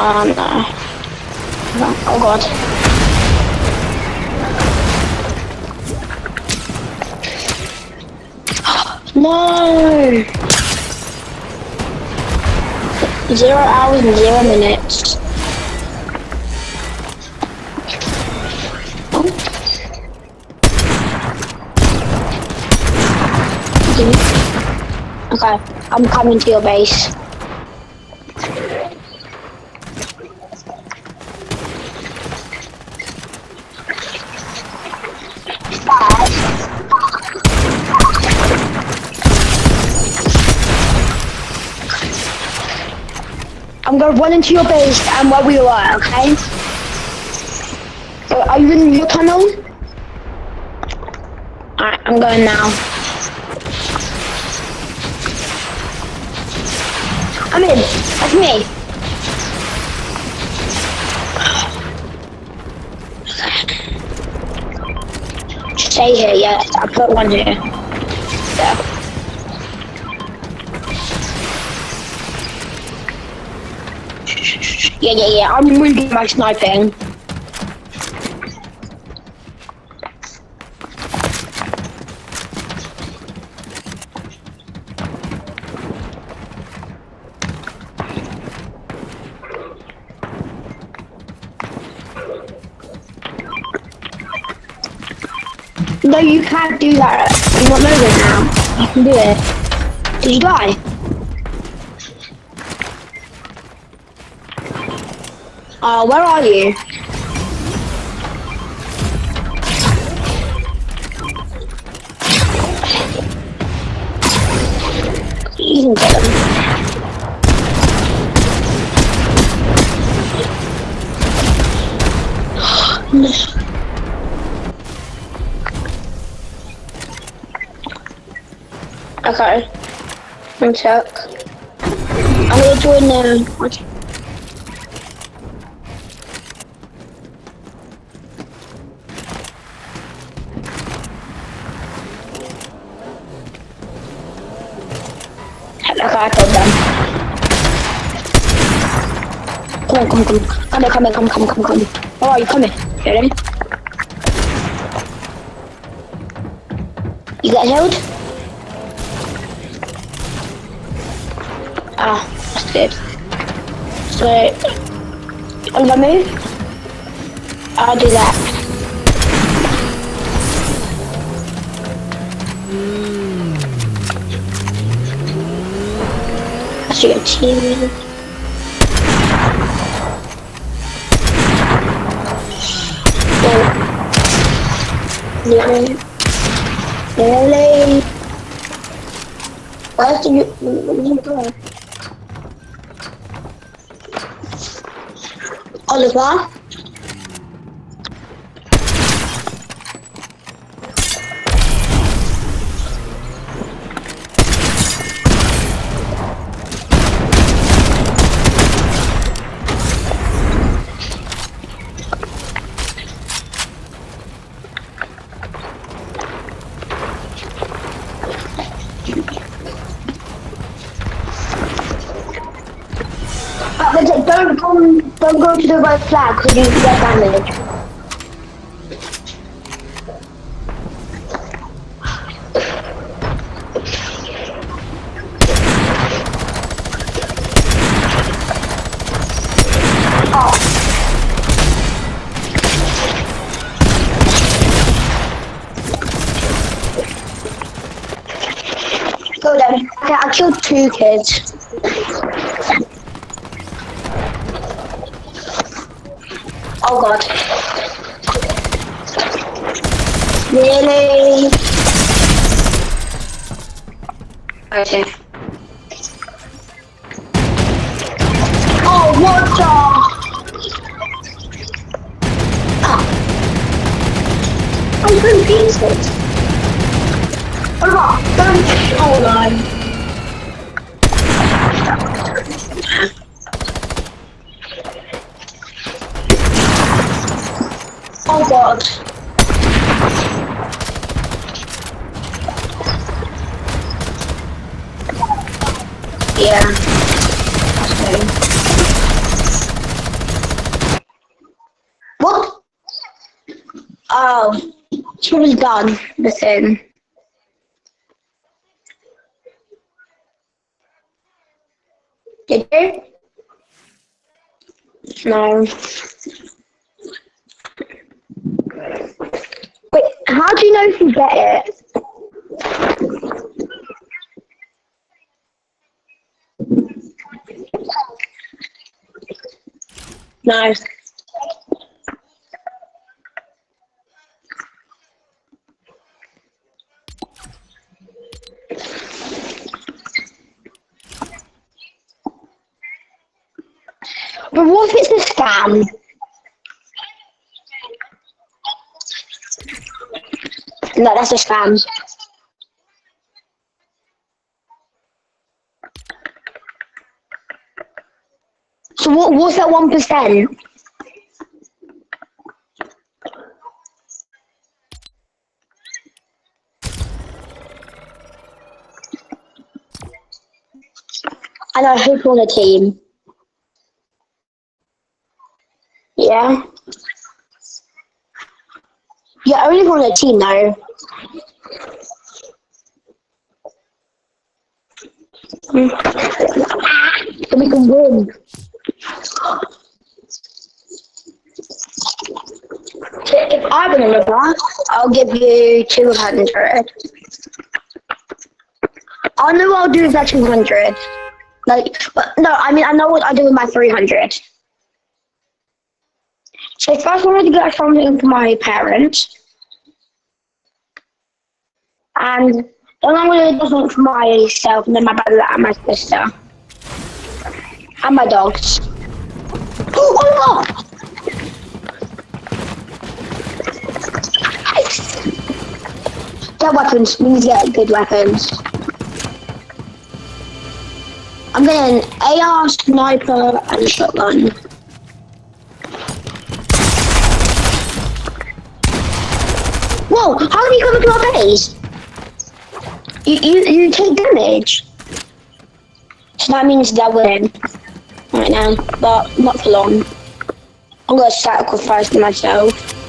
No. Uh, oh god. No! Zero hours and zero minutes. Okay, I'm coming to your base. Gonna run into your base and where we are, okay? Uh, Are you in your tunnel? Alright, I'm going now. I'm in. That's me. Stay here, yeah. I put one here. Yeah. Yeah, yeah, yeah. I'm really good at my sniping. No, you can't do that. I'm not moving now. I can do it. Did you die? Oh, where are you? You can get them. Okay. One. I'm gonna join the. Come on, come on, come on. Come here, come here, come, come, come, come. Where are you? Come here. You ready? You got healed? Ah, that's good. So, on the move, I'll do that. I see a team. Nearly. Nearly. Where's the... Oliver? Uh, flag because you get damage. Oh. Go then. Okay, I killed two kids. Oh god. Really? Okay. Oh, what the? Ah. I'm. Oliver, don't hold on. Yeah. What? Oh, she was gone, the thing. Did you? No. Wait, how do you know if you get it? No. But what if it's a scam? No, that's a scam. What what's that one percent? And I who's on the team. Yeah. You're only on a team though. So we can win. If I win a one, I'll give you 200. I know I'll do with that 200. Like, but no, I mean, I know what I'll do with my 300. So first I wanted to get something for my parents. And then I'm going to do something for myself and then my brother and my sister. And my dogs. Oh, oh, Get weapons. We need to get good weapons. I'm getting an AR, sniper, and a shotgun. Whoa! How did you come into our base? You you you take damage. So that means they're winning right now, but not for long. I'm gonna sacrifice myself.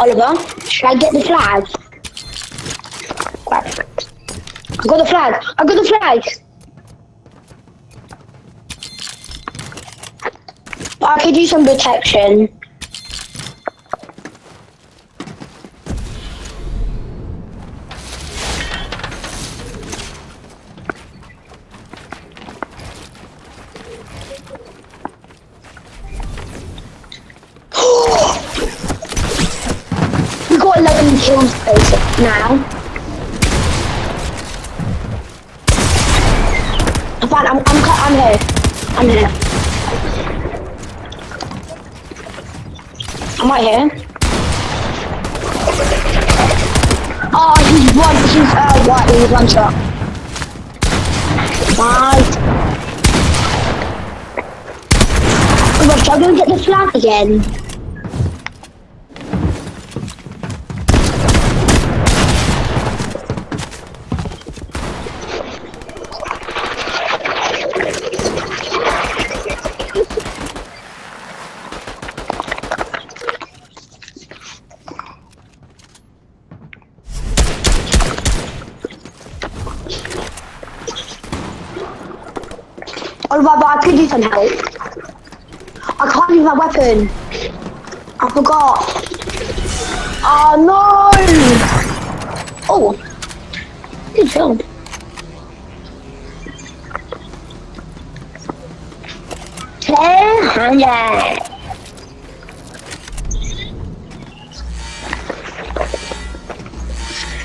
Oliver, should I get the flag? I got the flag. I got the flag. I could use some protection. I'm right here. Oh, he's one, he's, uh, what, he's one shot. Nice. Oh, gosh, I'm gonna get the flag again. Oh, but, but Help. I can't use my weapon. I forgot. Oh no! Oh, good job. Hundred.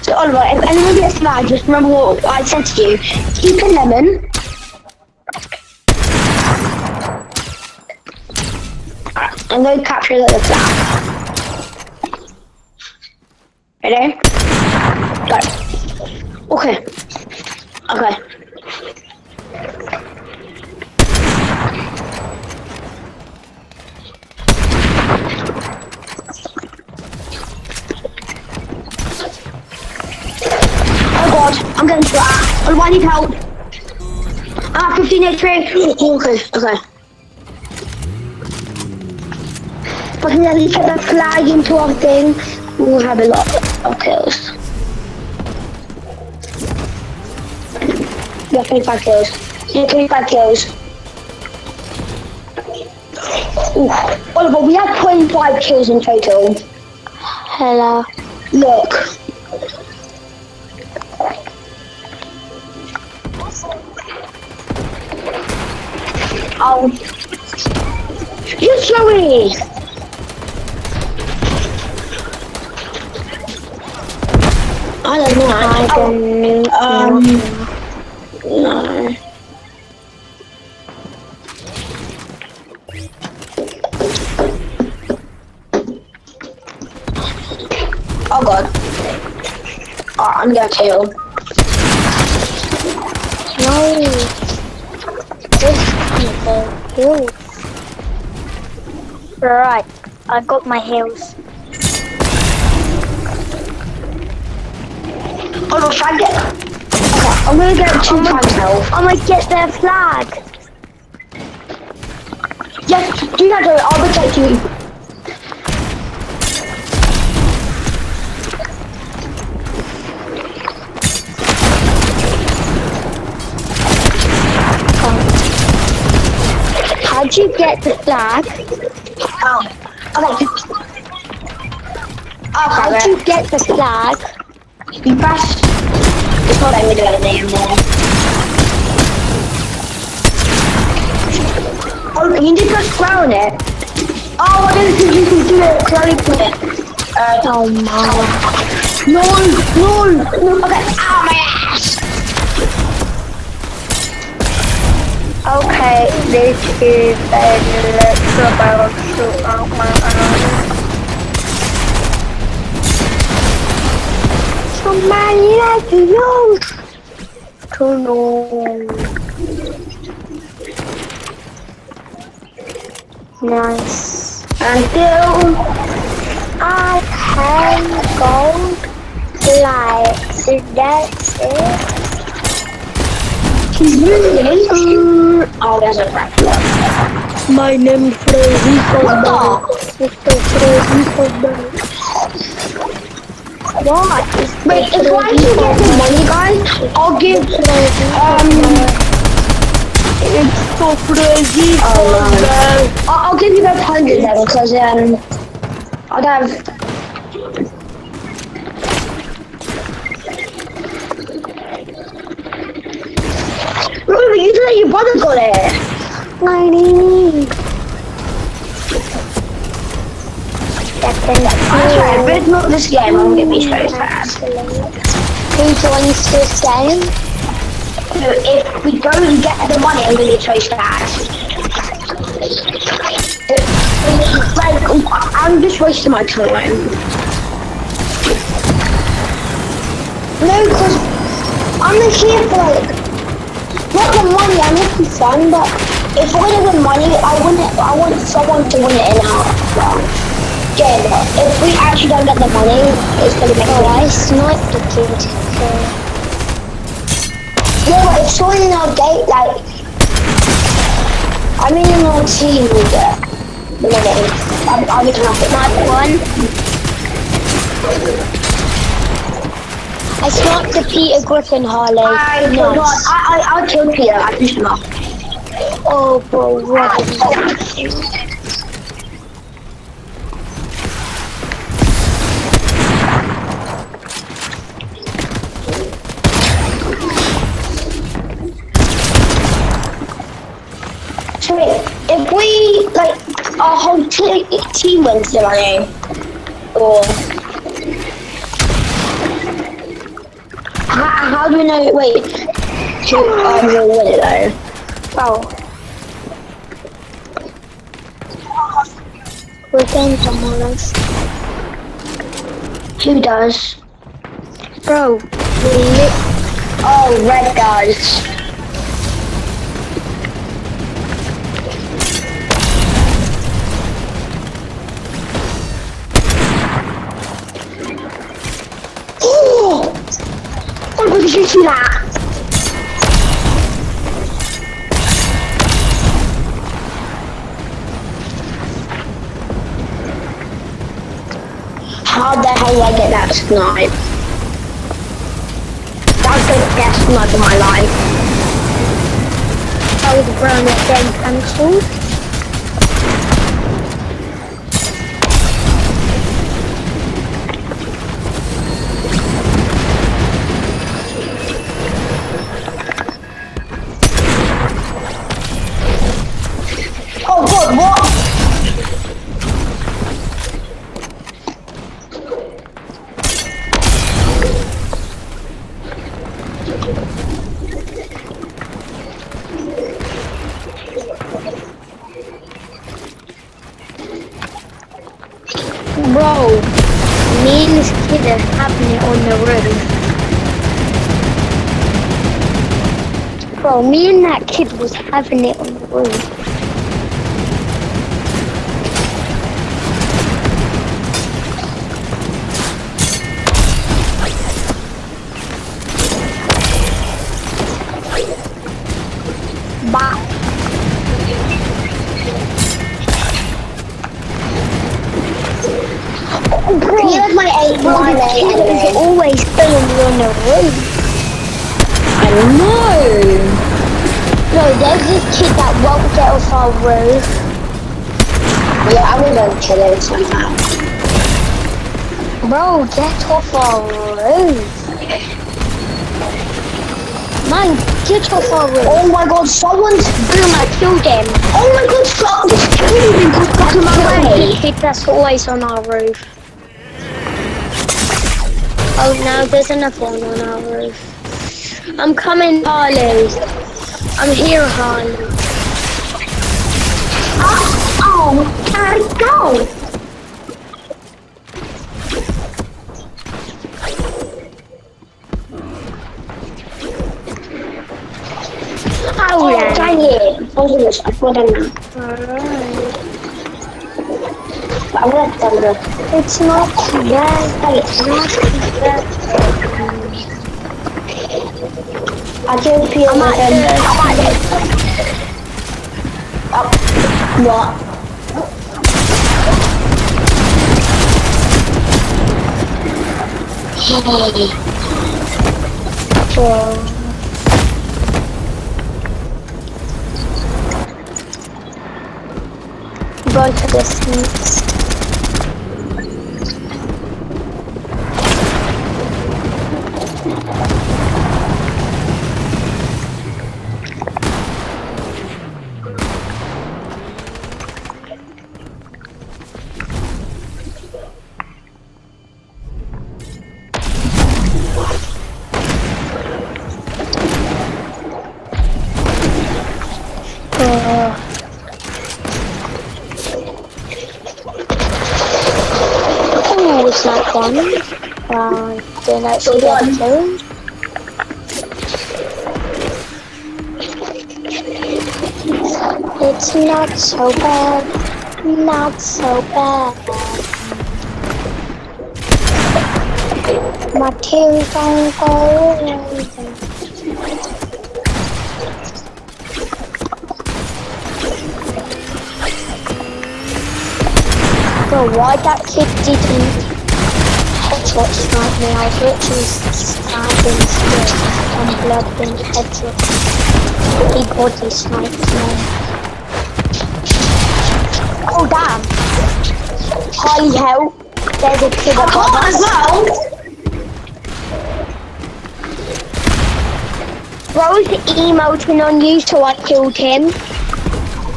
So Oliver, if anyone gets mad, just remember what I said to you. Keep a lemon. I'm going to capture the flag. Ready? Go. Okay. Okay. Oh god, I'm getting. Oh, I need help. Ah, 15 HP. Okay, okay. But can at least get the flag into our thing, we'll have a lot of kills. Yeah, 25 kills. Yeah, 25 kills. Ooh. Oliver, we have 25 kills in total. Hello. Look. Oh. You Joey! I don't know. I oh, don't know. um, no. Oh god. Oh, I'm gonna kill. No. This is the hills. Right. I got my heels. Oh no, try and get. Okay, I'm gonna get two times health. I'm gonna get their flag. Yes, do that, Joey. I'll protect you. How'd you get the flag? Oh, okay. How'd you get the flag? you press. Not letting me do anything anymore. Oh, you need to press square on it. Oh, I didn't think you could do it. It. Uh, Oh my. no, no, no. Okay, ow, my ass. Okay, this is an electro barrel shoot out my arm. Somebody like you to know. Nice. Until I can go like that's it. he's really. Oh, there's a. My name's Frederico What Mr. Frederico What Wait, if I can get the money, guys, I'll give. Um. It's so crazy. Oh, no. I'll, I'll give you that hundred then, because um, I'd have. Ruby, you said your brother got it. Ninety. That's right, but it's not this game. I'm gonna be so sad. Who joins this game? So if we don't get the money, I'm gonna be so sad. Like, I'm just wasting my time. No, because I'm not here for like not the money. I'm here for fun, but if we're gonna win money, I want it. I want someone to win it in our well, game. If we actually don't get the money, it's gonna make Oh. I sniped the kid. Yeah, but if someone in our gate, like, I mean in our team will get the money. I'm, I'm gonna have one. I sniped the Peter Griffin Harley. I nice. I, I, I'll kill Peter. I pushed him off. Oh, bro, what wait, if we, like, our whole te- team wins the money, or... How, how do we know, wait, who um, will win it though? Oh. We're getting someone else. Who does? Bro. Oh, Red does. rzuci. How the hell did I get that snipe? That's the best snipe of my life. I was a brown that game cancelled. Bro, me and that kid was having it on the roof. Bah. Bro, He my eight bro, my kid is always me on the roof. I know. No, there's this kid that won't get off our roof. Yeah, I'm gonna go kill him somehow. Bro, get off our roof. Man, get off our roof. Oh my god, someone's Boom, I killed him. Oh my god, stop this kid back in my way. kid that's always on our roof. Oh, now there's another one on our roof. I'm coming, Harley. I'm here, Harley. Oh, oh can I go? Oh, Oh, oh yeah. I was gonna, I thought I knew. Alright. I'm gonna tell. It's not bad. It's not bad. I Peter I'm at him. I'm at. Oh, what? Oh. To the killed. It's not so bad. Not so bad. My tears don't go. Bro, why that kid didn't headshot snipe me? I was literally stabbing still and blood and headshot. He body sniped me. Oh damn! Holy hell! There's a kid I got as well. Bro's emoting on you, so I killed him.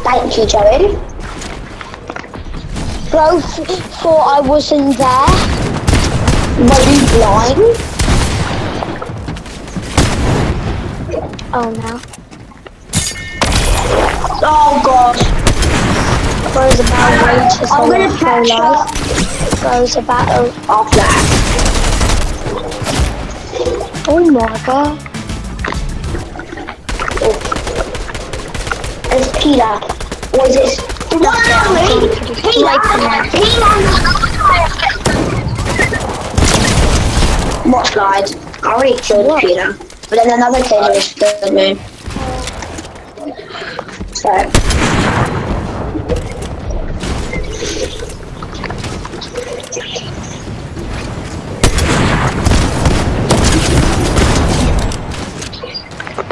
Thank you, Joey. Bro thought I wasn't there. Were you blind? Oh no. Oh god. Bro's about rages I'm on gonna whole life. Bro's about. Off oh, that. Oh my god. Oh. It's Peter. Or is it? No, wait. Peter. Peter. What slide? I already killed what? Peter. But then another kid was third moon. So.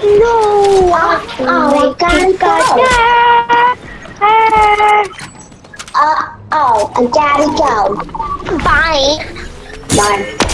No! Oh, I ah, ah, can't go there! Uh, oh, I gotta go. Bye. Bye.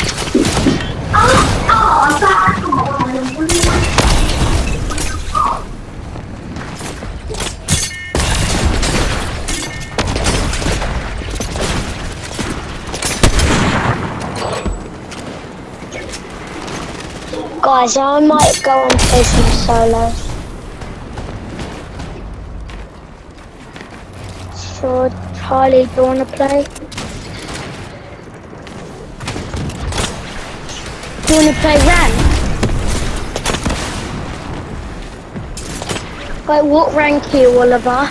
Guys, I might go and play some solos. So, Charlie, do you want to play? Do you want to play rank? Wait, what rank are you, Oliver?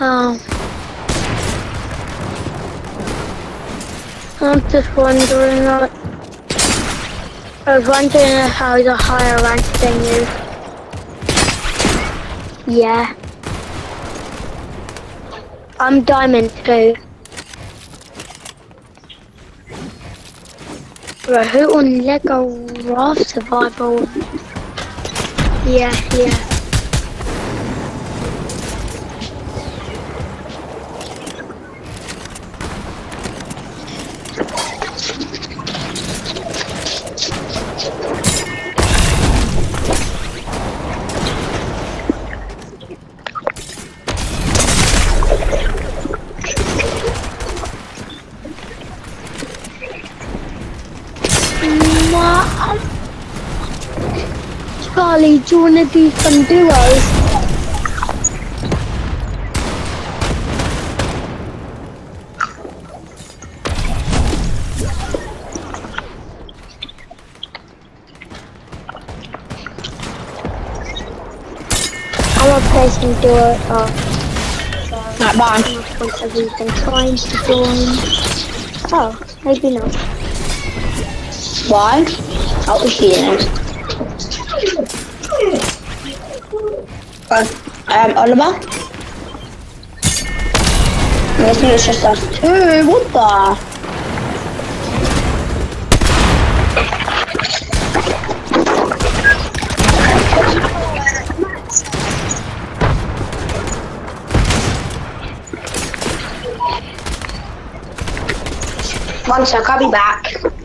Oh. I'm just wondering, like, I was wondering how you're higher ranked than you. Yeah. I'm diamond too. Right, who on Lego Raft Survival? Yeah, yeah. Gonna play some duo. Oh, Right, bye. have you been trying to join? Oh, maybe not. Why? Oh, she is. Um, Oliver? I think it's just us two. What the? One sec, I'll be back.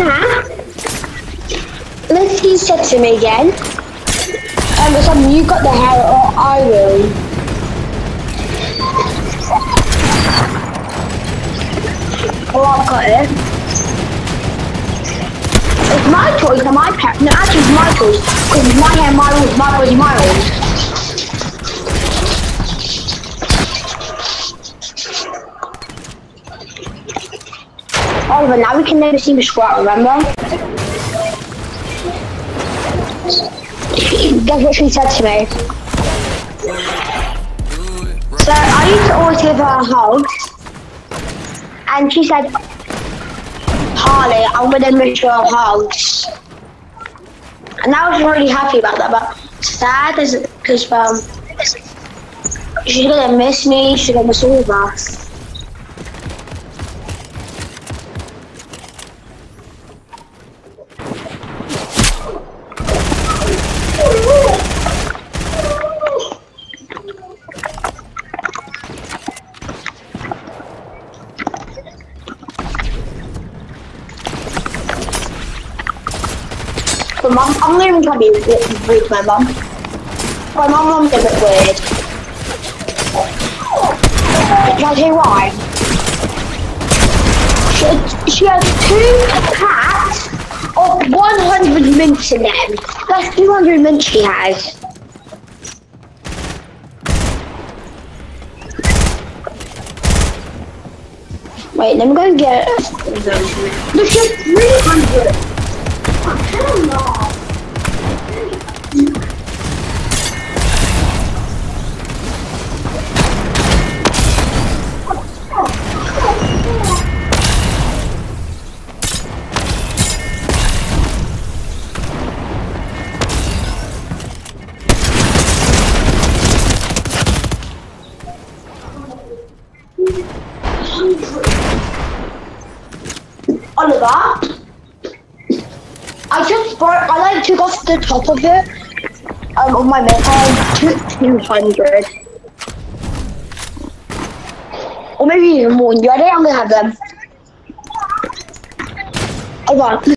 Nah. Let's he said to me again. Um, it's something you got the hair or I will. Oh, I've got it. It's my choice, not my parents. No, actually, it's my choice. Because my hair, my rules, my body, my rules. Oliver, now we can never see the squat, remember? That's what she said to me. So I used to always give her a hug. And she said, Harley, I'm gonna miss your hugs. And I was really happy about that, but sad because um, she's gonna miss me. She's gonna miss all of us. But to be rude to my mum. My mom's a bit weird. Can I tell you why? She, she has two packs of 100 mints in them. That's 200 mints she has. Wait, let me go and get There's just 300. Oliver, top of it, um, of my I took 200. Or maybe even more, you? I'm gonna have them. Hold on.